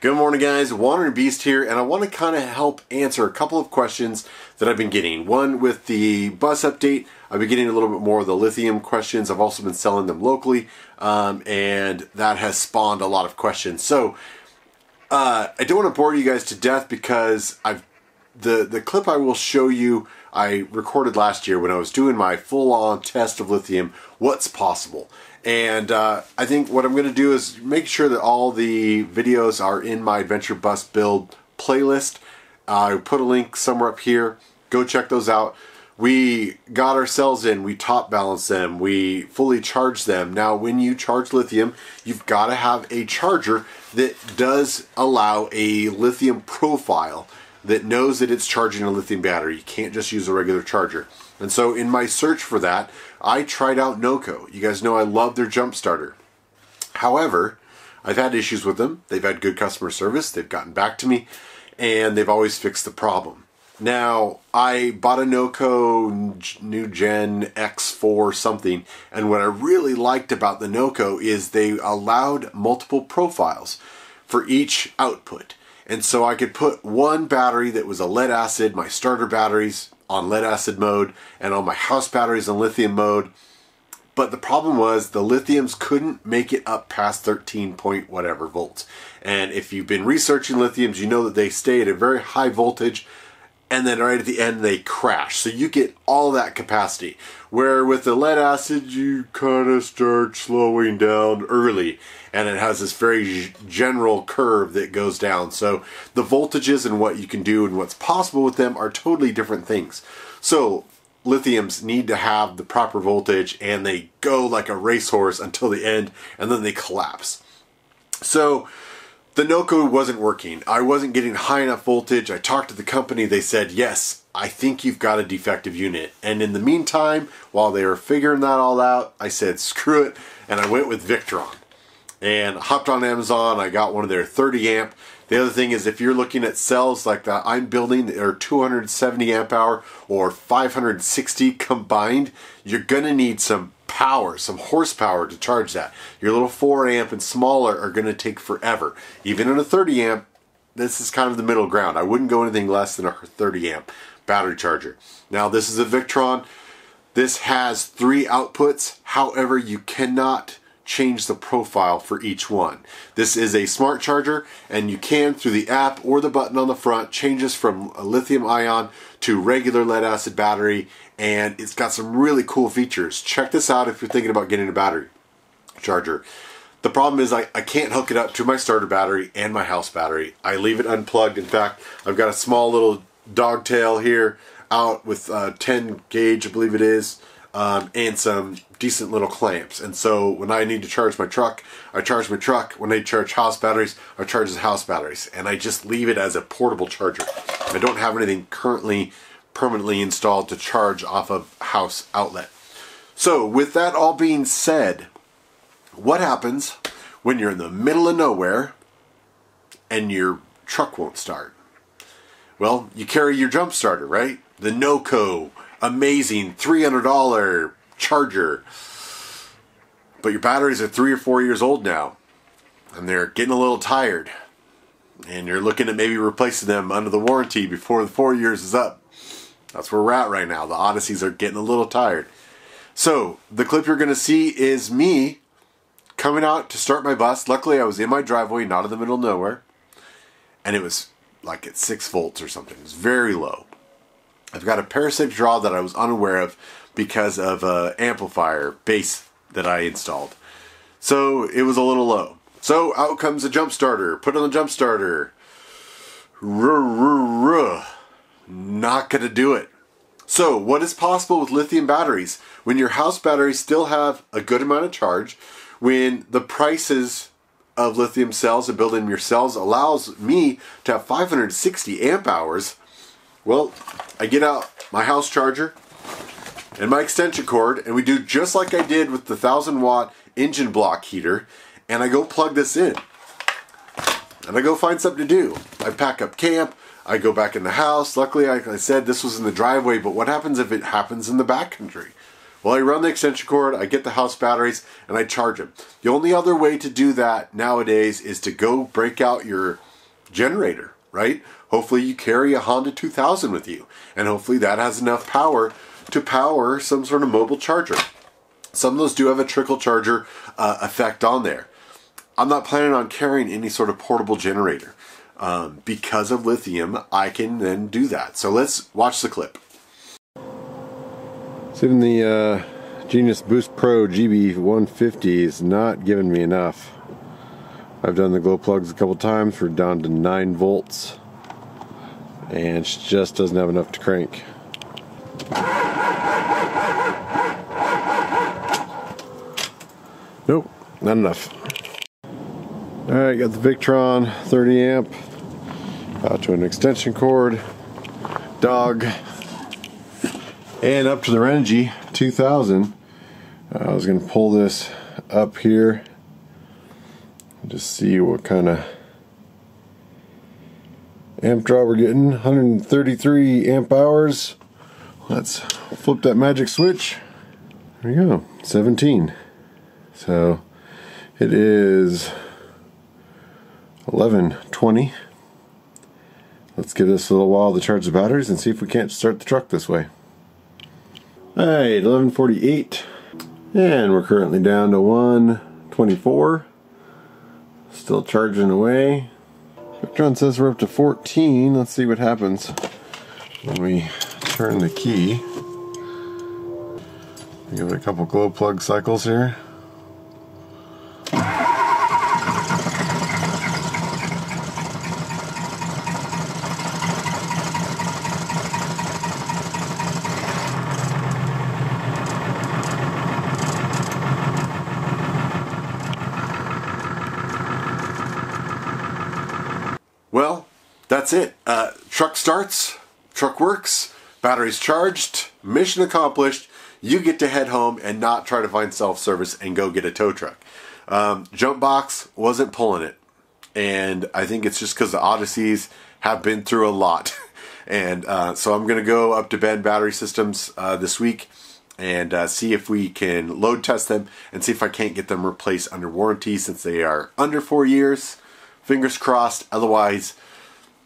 Good morning, guys. Wandering Beast here, and I want to kind of help answer a couple of questions that I've been getting. One with the bus update, I've been getting a little bit more of the lithium questions. I've also been selling them locally, um, and that has spawned a lot of questions. So uh, I don't want to bore you guys to death because I've the the clip I will show you I recorded last year when I was doing my full on test of lithium. What's possible? And uh, I think what I'm going to do is make sure that all the videos are in my Adventure Bus Build playlist. I put a link somewhere up here. Go check those out. We got ourselves in, we top balance them, we fully charge them. Now, when you charge lithium, you've got to have a charger that does allow a lithium profile that knows that it's charging a lithium battery. You can't just use a regular charger. And so, in my search for that, I tried out Noco. You guys know I love their jump starter. However, I've had issues with them. They've had good customer service. They've gotten back to me, and they've always fixed the problem. Now, I bought a Noco New Gen X4 something, and what I really liked about the Noco is they allowed multiple profiles for each output. And so I could put one battery that was a lead acid, my starter batteries, on lead acid mode and on my house batteries on lithium mode. But the problem was the lithiums couldn't make it up past 13 point whatever volts. And if you've been researching lithiums, you know that they stay at a very high voltage and then right at the end they crash. So you get all that capacity. Where with the lead acid, you kind of start slowing down early, and it has this very general curve that goes down. So the voltages and what you can do and what's possible with them are totally different things. So lithiums need to have the proper voltage, and they go like a racehorse until the end, and then they collapse. So the Noco wasn't working. I wasn't getting high enough voltage. I talked to the company. They said, yes, I think you've got a defective unit. And in the meantime, while they were figuring that all out, I said, screw it. And I went with Victron. And hopped on Amazon. I got one of their 30 amp. The other thing is if you're looking at cells like that I'm building that are 270 amp hour or 560 combined, you're going to need some power, some horsepower to charge that. Your little 4 amp and smaller are going to take forever. Even in a 30 amp, this is kind of the middle ground. I wouldn't go anything less than a 30 amp battery charger. Now this is a Victron. This has three outputs. However, you cannot change the profile for each one. This is a smart charger and you can through the app or the button on the front changes from a lithium ion to regular lead acid battery and it's got some really cool features. Check this out if you're thinking about getting a battery charger. The problem is I, I can't hook it up to my starter battery and my house battery. I leave it unplugged. In fact, I've got a small little dogtail here out with uh, 10 gauge, I believe it is, um, and some decent little clamps. And so when I need to charge my truck, I charge my truck. When I charge house batteries, I charge the house batteries. And I just leave it as a portable charger. I don't have anything currently permanently installed to charge off of house outlet. So with that all being said, what happens when you're in the middle of nowhere and your truck won't start? Well, you carry your jump starter, right? The Noco, amazing $300 charger. But your batteries are three or four years old now, and they're getting a little tired. And you're looking at maybe replacing them under the warranty before the four years is up. That's where we're at right now. The Odysseys are getting a little tired. So, the clip you're going to see is me coming out to start my bus. Luckily, I was in my driveway, not in the middle of nowhere. And it was like at 6 volts or something. It was very low. I've got a parasitic draw that I was unaware of because of a amplifier base that I installed. So it was a little low. So out comes a jump starter. Put on the jump starter. Ruh. Not gonna do it. So what is possible with lithium batteries? When your house batteries still have a good amount of charge, when the prices of lithium cells and building your cells allows me to have 560 amp hours, well, I get out my house charger and my extension cord and we do just like I did with the 1000 watt engine block heater and I go plug this in and I go find something to do. I pack up camp, I go back in the house. Luckily, like I said, this was in the driveway, but what happens if it happens in the backcountry? Well, I run the extension cord, I get the house batteries, and I charge them. The only other way to do that nowadays is to go break out your generator, right? Hopefully you carry a Honda 2000 with you, and hopefully that has enough power to power some sort of mobile charger. Some of those do have a trickle charger uh, effect on there. I'm not planning on carrying any sort of portable generator. Um, because of lithium, I can then do that. So let's watch the clip. So even the uh, Genius Boost Pro GB150 is not giving me enough. I've done the glow plugs a couple times. We're down to 9 volts. And it just doesn't have enough to crank. Nope, not enough. Alright, got the Victron 30 amp out to an extension cord, dog, and up to the Renogy 2000. Uh, I was going to pull this up here just see what kind of amp draw we're getting. 133 amp hours. Let's flip that magic switch. There we go. 17 so it is 1120 let's give this a little while to charge the batteries and see if we can't start the truck this way. Alright 1148 and we're currently down to 124 still charging away. Victron says we're up to 14 let's see what happens when we turn the key. Give it a couple glow plug cycles here Well, that's it. Uh, truck starts, truck works, batteries charged, mission accomplished. You get to head home and not try to find self service and go get a tow truck. Um, Jump box wasn't pulling it, and I think it's just because the Odysseys have been through a lot. and uh, so I'm going to go up to Ben Battery Systems uh, this week and uh, see if we can load test them and see if I can't get them replaced under warranty since they are under four years. Fingers crossed. Otherwise,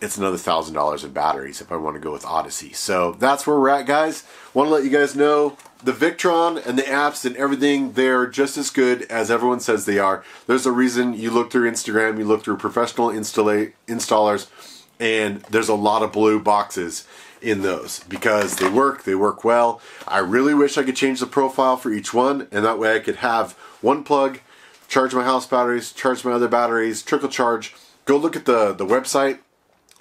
it's another thousand dollars in batteries if I want to go with Odyssey. So that's where we're at, guys. Want to let you guys know the Victron and the apps and everything, they're just as good as everyone says they are. There's a reason you look through Instagram, you look through professional installers, and there's a lot of blue boxes in those because they work, they work well. I really wish I could change the profile for each one, and that way I could have one plug, charge my house batteries, charge my other batteries, trickle charge. Go look at the, the website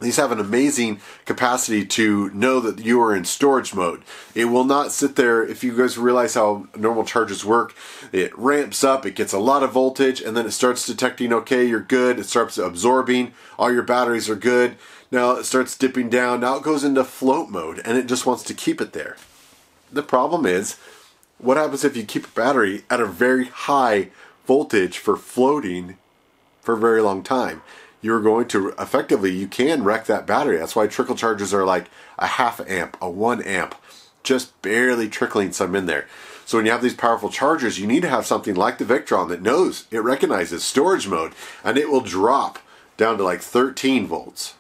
these have an amazing capacity to know that you are in storage mode. It will not sit there, if you guys realize how normal chargers work, it ramps up, it gets a lot of voltage, and then it starts detecting, okay, you're good, it starts absorbing, all your batteries are good. Now it starts dipping down, now it goes into float mode, and it just wants to keep it there. The problem is, what happens if you keep a battery at a very high voltage for floating for a very long time? You're going to effectively you can wreck that battery. That's why trickle charges are like a half amp, a one amp, just barely trickling some in there. So when you have these powerful chargers, you need to have something like the Victron that knows it recognizes storage mode and it will drop down to like 13 volts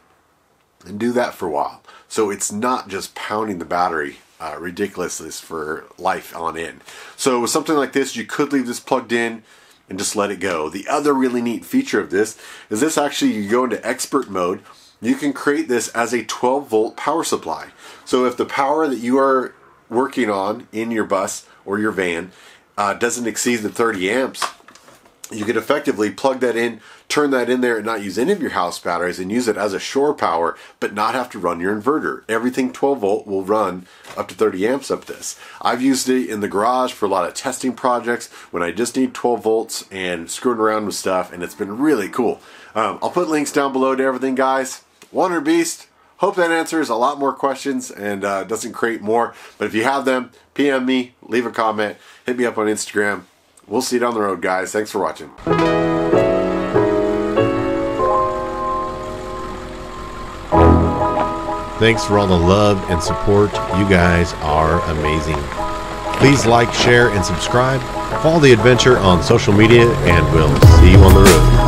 and do that for a while. So it's not just pounding the battery uh, ridiculousness for life on end. So with something like this, you could leave this plugged in and just let it go. The other really neat feature of this is this actually you go into expert mode, you can create this as a 12 volt power supply. So if the power that you are working on in your bus or your van uh, doesn't exceed the 30 amps, you could effectively plug that in, turn that in there, and not use any of your house batteries and use it as a shore power, but not have to run your inverter. Everything 12 volt will run up to 30 amps up this. I've used it in the garage for a lot of testing projects when I just need 12 volts and screwing around with stuff, and it's been really cool. Um, I'll put links down below to everything, guys. Wonder Beast. Hope that answers a lot more questions and uh, doesn't create more. But if you have them, PM me, leave a comment, hit me up on Instagram. We'll see you down the road, guys. Thanks for watching. Thanks for all the love and support. You guys are amazing. Please like, share, and subscribe. Follow the adventure on social media, and we'll see you on the road.